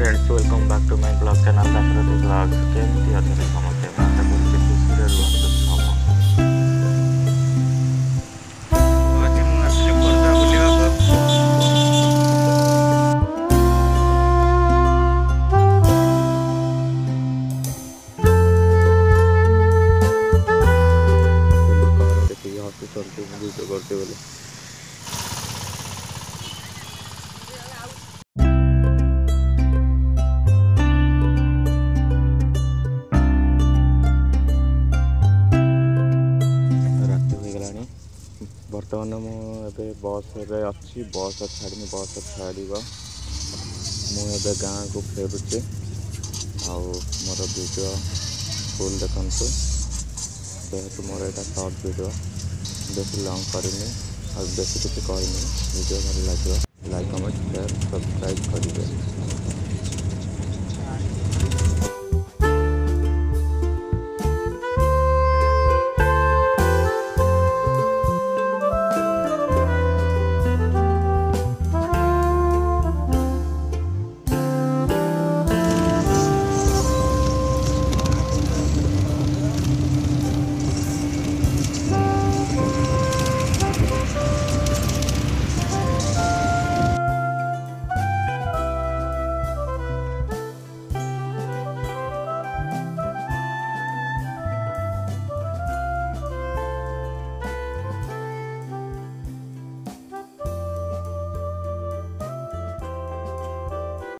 friends, welcome back to my blog channel Dasharathi Vlogs. Game the other সমস্যা এবং আশা করছি খুশির রোহান্তর সমস্যা চলছে বুঝতে করতে বলে ବର୍ତ୍ତମାନ ମୁଁ ଏବେ ବସ୍ରେ ଅଛି ବସ୍ ଛାଡ଼ିନି ବସ୍ ଛାଡ଼ିବ ମୁଁ ଏବେ ଗାଁକୁ ଫେରୁଛି ଆଉ ମୋର ଭିଡ଼ିଓ ଫୁଲ୍ ଦେଖନ୍ତୁ ଯେହେତୁ ମୋର ଏଇଟା ସର୍ଟ ଭିଡ଼ିଓ ବେଶୀ ଲଙ୍ଗ୍ କରିନି ଆଉ ବେଶୀ କିଛି କହିନି ଭିଡ଼ିଓ ଭଲ ଲାଗିବ ଲାଇକ୍ କମେଣ୍ଟ ସେୟାର ସବସ୍କ୍ରାଇବ୍ କରିବେ